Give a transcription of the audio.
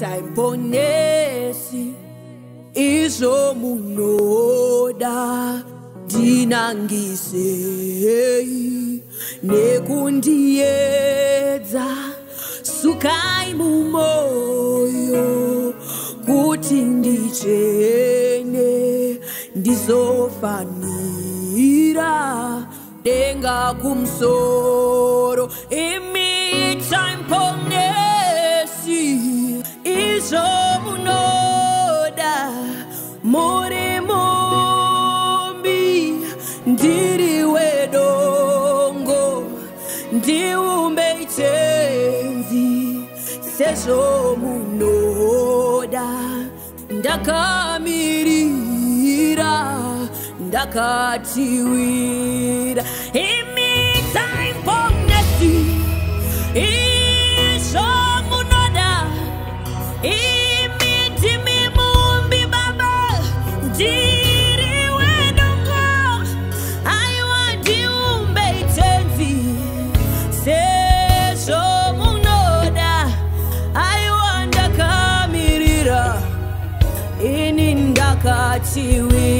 taimponesi izvo munoda dinangisei nekundiedza sukai mumoyo kuti ndichene ndizofanira denga kumusoro imita munoda muri mumbi ndiri wedongo ndiumbe itenzi sezvo munoda ndakamirira ndakatiwira imi taiponesi Катили.